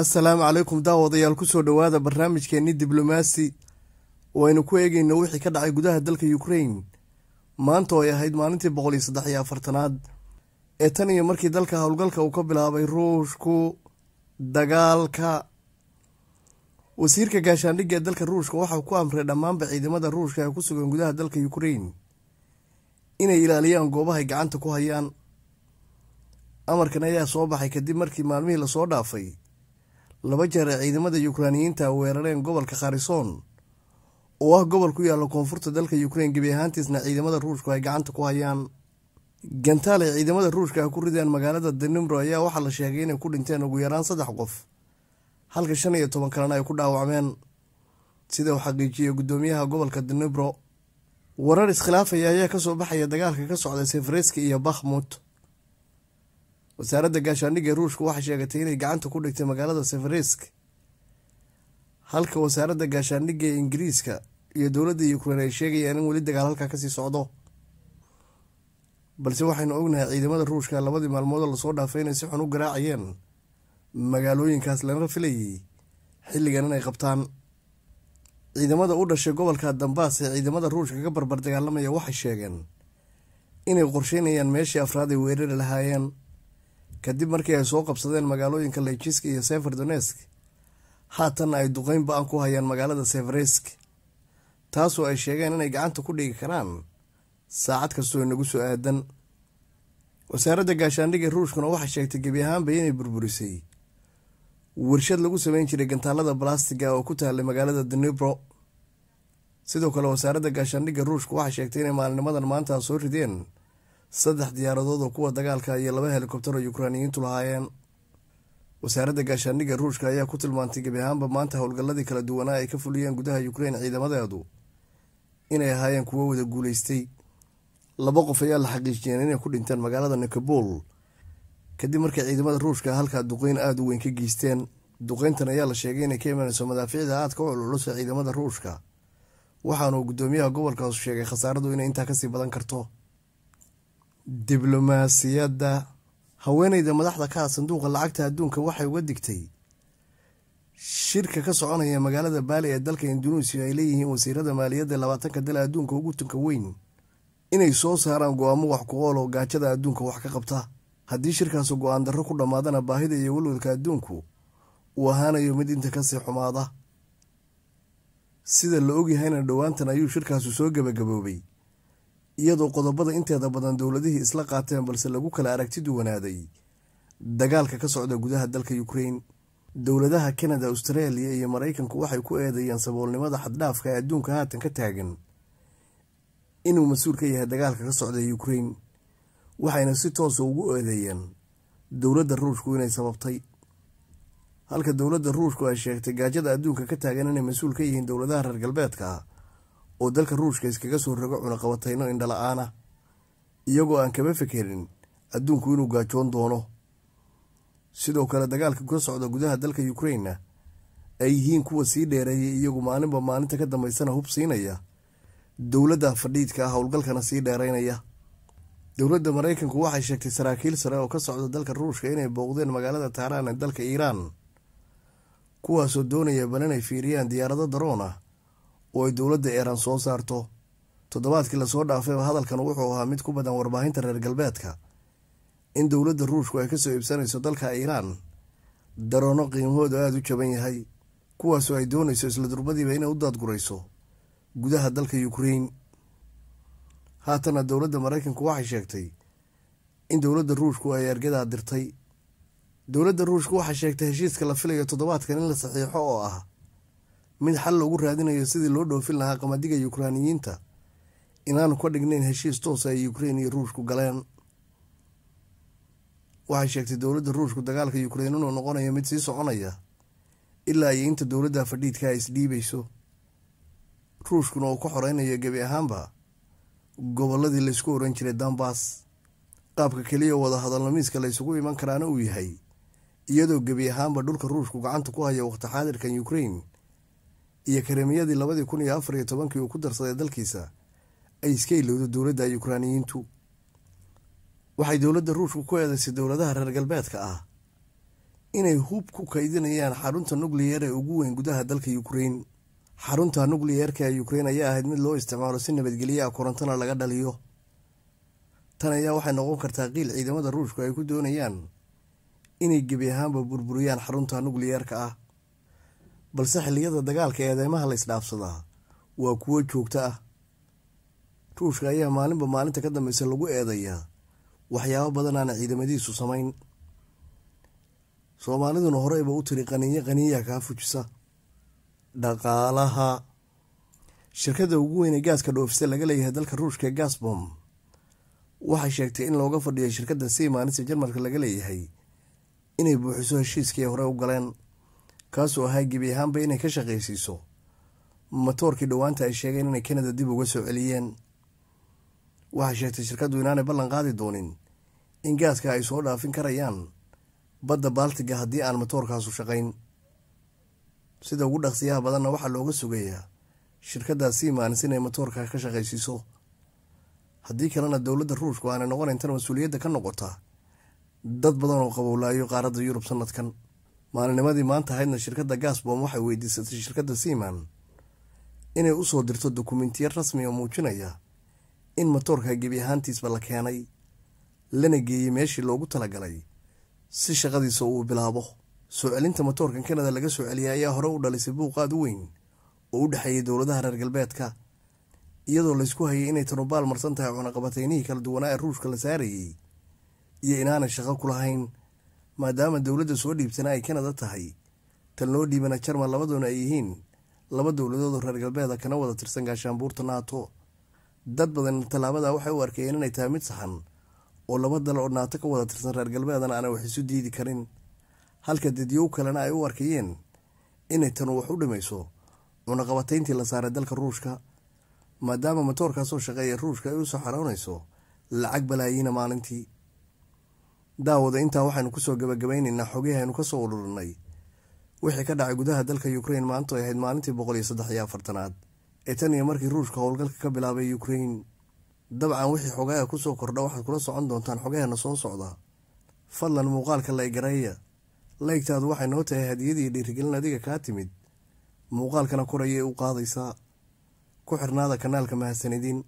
assalaamu calaykum daawadayaal ku soo dhowaada barnaamijkeenni diblomaasi. Oo aynu ku eegayno wixii ka dhacay gudaha dalka ukrain maanta oo ay ahayd maalintii boqol iyo saddex iyo afartanaad ee tan iyo markii dalka howlgalka uu ka bilaabay ruushku dagaalka. Wasiirka gaashaandhigga ee dalka ruushka waxau ku amray dhammaanba ciidamada ruushka ee ku sugan gudaha dalka ukrain inay ilaaliyaan goobahay gacanta ku hayaan. Amarkan ayaa soo baxay kadib markii maalmihii la soo dhaafay laba jeer ee ciidamada yukraaniyiinta weerareen gobolka kharison oo ah gobol ku yaalla koonfurta dalka ukrain gebi ahaantiisna ciidamada ruushku ay gacanta ku hayaan. Gantaal ay ciidamada ruushka ku rideen magaalada denimro ayaa waxaa la sheegay inay ku dhinteen ugu yaraan saddex qof halka shan iyo toban kalena ay ku dhaawacmeen. Sida uu xaqiijiyey guddoomiyaha gobolka denimro warar iskhilaafaya ayaa ka soo baxaya dagaalka ka socda sefareski iyo bakhmut wasaaradda gaashaandhigga ruushka waxay sheegatay inay gacanta ku dhigtay magaalada sefaresk halka wasaaradda gaashaandhigga ee ingiriiska iyo dowladda ukrain ay sheegayaan in weli dagaal halkaa ka sii socdo. Balse waxaynu ognahay ciidamada ruushka labadii maalmoodoo la soo dhaafay inay si xun u garaacayeen magaalooyinkaas lana filayay xilligan inay qabtaan. Ciidamada u dhashay gobolka dambaas ee ciidamada ruushka ka barbar dagaalamaya waxay sheegeen inay qorsheynayaan meeshii afraad ay weerari lahaayeen kadib markii ay soo qabsadeen magaalooyinka lejisk iyo seferdonesk haatanna ay duqeyn ba'an ku hayaan magaalada sefaresk taasoo ay sheegeen inay gacanta ku dhigi karaan saacad kastoo inagu soo aadan. Wasaaradda gaashaandhigga ruushkuna waxay sheegtay gebi ahaanba inay burburisay. Warshad lagu sameyn jiray gantaalada balastiga oo ku taallay magaalada denibro sidoo kale wasaaradda gaashaandhigga ruushka waxay sheegtay inay maalinimadan maanta soo rideen saddex diyaaradood oo kuwa dagaalka iyo laba helikobtar oo yukraaniyiintu lahaayeen. Wasaaradda gaashaandhigga ruushka ayaa ku tilmaantay gebi ahaanba maanta howlgalladii kala duwanaa ay ka fuliyeen gudaha ukrain ciidamadeedu inay ahaayeen kuwo wada guuleystay laba qof ayaa la xaqiijiyeen inay ku dhinteen magaalada nikabul kadib markii ciidamada ruushka halkaa duqeyn aada u weyn ka geysteen duqeyntan ayaa la sheegay inay ka imanayso madaafiicda aadka u cululusa ciidamada ruushka. Waxaanuu guddoomiyaha gobolkaas sheegay khasaaradu inay intaa ka sii badan karto diblomaasiyadda haweeneyda madaxda ka ah sanduuqa lacagta adduunka waxay uga digtay shirka ka soconaya magaalada baali ee dalka indunuusiya ay leeyihiin wasiirada maaliyadda labaatanka dal adduunka ugu tunka weyn inay soo saaraan go'aamo wax ku ool oo gaajada adduunka wax ka qabta. Haddii shirkaasu go'aan darro ku dhammaadana baahida iyo walwalka adduunku uu ahaanayo mid inta ka sii xumaada. Sida la ogyahayna dhowaantan ayuu shirkaasu soo gebagaboobay iyadoo qodobada inteeda badan dowladihii isla qaateen balse lagu kala aragti duwanaaday dagaalka ka socda gudaha dalka ukrain dowladaha kanada australia iyo maraykanku waxay ku eedeeyeen saboolnimada xaddhaafka ee adduunka haatan ka taagan. Inuu mas'uul ka yahay dagaalka ka socda ukrain waxayna si toosa ugu eedeeyeen dowladda ruushku inay sababtay. Halka dowladda ruushku ay sheegtay gaajada adduunka ka taagan inay mas'uul ka yihiin dowladaha reer galbeedka oo dalka ruushka iskaga soo rogo cunaqabatayno indhala-aana iyagoo aan kaba fekerin adduunku inuu gaajoon doono. Sidoo kale dagaalka ka socda gudaha dalka ukrainna ay yihiin kuwa sii dheereeyay iyagu maalinba maalinta ka dambeysana hub siinaya dowladda fadhiidka ah howlgalkana sii dheereynaya dowladda maraykanku waxay sheegtay saraakiil sare oo ka socda dalka ruushka inay booqdeen magaalada tahraan ee dalka iiraan kuwaasoo doonaya bal inay fiiriyaan diyaarado daroon ah oo ay dowladda iiraan soo saarto. Toddobaadkii la soo dhaafayba hadalkan wuxuu ahaa mid ku badan warbaahinta reer galbeedka. In dowladda ruushku ay ka soo iibsanayso dalka iiraan daroono qiimahoodu aada u jaban yahay kuwaasoo ay doonayso isla durbadiiba inay u daadgurayso gudaha dalka ukrain haatana dowladda maraykanku waxay sheegtay in dowladda ruushku ay ergadaa dirtay. Dowladda ruushku waxay sheegtay heshiiska la filayo toddobaadkan in la saxiixo oo ah mid xal loogu raadinayo sidii loo dhoofin lahaa qamadiga yukraaniyiinta. Inaanu ka dhignayn heshiis toosa ay ukrain iyo ruushku galeen. Waxay sheegtay dowladda ruushku dagaalka yukrain inuu noqonayo mid sii soconaya ilaa iyo inta dowladda fadhiidka ay isdhiibayso ruushkuna uu ka xoreynayo gebi ahaanba gobolladii laysku oran jiray dambas qaabka keliya wada hadalno miiska laysugu iman karaana uu yahay iyadoo gebi ahaanba dhulka ruushku gacanta ku haya waqti xaadirkan ukrain iyo kareemiyadii labadii kun iyo afar iyo tobankii uu ku darsaday dalkiisa ay iska ilowdo dowladda yukraaniyiintu. Waxay dowladda ruushku ku eedeysay dowladaha reer galbeedka ah inay hub ku kaydinayaan xarunta nukliyeer ee ugu weyn gudaha dalka ukrein xarunta nukliyeerka ee ukrein ayaa ahayd mid loo isticmaalo si nabadgelyo ah laga dhaliyo. Tan ayaa waxay noqon kartaa qiil ciidamada ruushku ay ku doonayaan inay gebi ahaanba burburiyaan xarunta nukliyeerka ah balse xilliyada dagaalka eedeymaha la isdhaafsadaa waa kuwo joogto ah. Ruushka ayaa maalinba maalinta ka dambeysa lagu eedeeyaa waxyaabo badan aana ciidamadiisu samayn. Soomaaliduna horeyba u tiri qaniyo qaniya kaa fujisa. Dhaqaalaha shirkadda ugu weyn ee gaaska dhoofisa laga leeyahay dalka ruushka ee gasbom waxay sheegtay in looga fadhiyo shirkadda simanise jarmalka laga leeyahay inay buuxiso heshiiskii hore u galeen kaasoo ahaa gebi ahaanba inay ka shaqaysiiso. Matoorkii dhowaanta ay sheegeen inay kanada dib uga soo celiyeen. Waxay sheegtay shirkaddu inaanay ballan qaadi doonin in gaaska ay soo dhaafin karayaan. Badda baaltiga haddii aan matoorkaasu shaqayn. Sida ugu dhaqsiyaha badanna waxaa looga sugayaa shirkaddaa simanis inay matoorka ka shaqaysiiso. Haddii kalena dowladda ruushku aanay noqonayn tan mas'uuliyadda ka noqota dad badan oo qabowlaayo qaaradda yurub sanadkan maalinimadii maanta ahaydna shirkadda gasbom waxay weydiisatay shirkadda siman inay u soo dirto dukumentiya rasmi oo muujinaya in matoorka gebi ahaantiisba la keenay lana geeyey meeshii loogu talagalay si shaqadiisa uu bilaabo. Soo celinta matoorkan kanada laga soo celiyay ayaa hore u dhalisay buuqaad u weyn oo u dhexeeyay dowladaha reer galbeedka iyadoo laysku hayay inay tanubaal marsan tahay cunaqabataynihii kala duwanaa ee ruushka la saarayey iyo inaanay shaqo ku lahayn maadaama dowladda soo dhiibtana ay kanada tahay. Tan loo dhiibana jarmal labadoona ay yihiin laba dowladood oo reer galbeeda kana wada tirsan gaashaanbuurta naato dad badan tallaabada waxay u arkayeen inay tahay mid saxan oo laba dal oo naato ka wada tirsan reer galbeedana aanay wax isu diidi karin. Halka dadyow kalena ay u arkayeen inay tanu wax u dhimayso cunaqabatayntii la saaray dalka ruushka. Maadaama matoorkaasoo shaqeeya ruushka ay u soo xaroonayso lacag balaayiina maalintii daawada intaa waxaynu ku soo gabagabaynaynaa xogihii aynu ka soo ururinay wixii ka dhacay gudaha dalka ukrein maantu ay ahayd maalintii boqol iyo saddex iyo afartanaad ee tan iyo markii ruushka howlgalka ka bilaabay ukrein dabcan wixii xogaha ku soo kordha waxaad kula socon doontaan xogaheena soo socda. Fadlan muuqaalka laygareeya laygtaadu waxay noo tahay hadiyadii dhiirigelin adiga kaa timid. Muuqaalkana korayay u qaadaysaa ku xirnaada kanaalka mahadsanidin